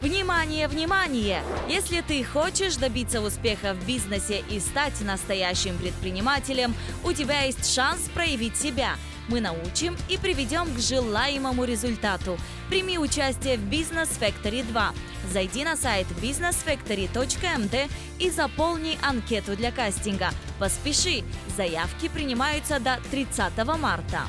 Внимание, внимание! Если ты хочешь добиться успеха в бизнесе и стать настоящим предпринимателем, у тебя есть шанс проявить себя. Мы научим и приведем к желаемому результату. Прими участие в Business Factory 2. Зайди на сайт businessfactory.md и заполни анкету для кастинга. Поспеши, заявки принимаются до 30 марта.